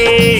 লাগে